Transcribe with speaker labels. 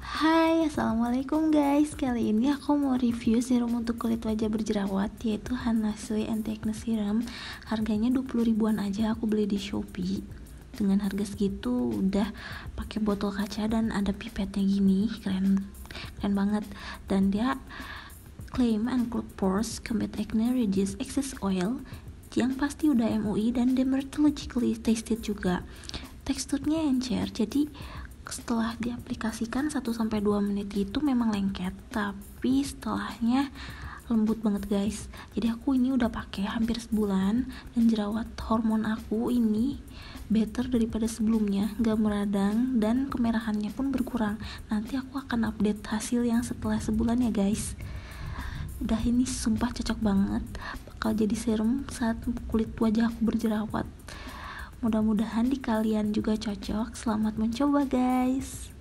Speaker 1: Hai assalamualaikum guys. Kali ini aku mau review serum untuk kulit wajah berjerawat Yaitu Hanasui Anti Acne Serum Harganya 20 ribuan aja aku beli di Shopee. Dengan harga segitu udah pakai botol kaca dan ada pipetnya gini. Keren keren banget. Dan dia claim unclog pores, combat acne, reduce excess oil yang pasti udah MUI dan dermatologically tested juga teksturnya encer jadi setelah diaplikasikan 1-2 menit itu memang lengket tapi setelahnya lembut banget guys. Jadi aku ini udah pakai hampir sebulan dan jerawat hormon aku ini better daripada sebelumnya. Gak meradang dan kemerahannya pun berkurang. Nanti aku akan update hasil yang setelah sebulan ya guys. Udah ini sumpah cocok banget bakal jadi serum saat kulit wajah aku berjerawat Mudah-mudahan di kalian juga cocok. Selamat mencoba, guys.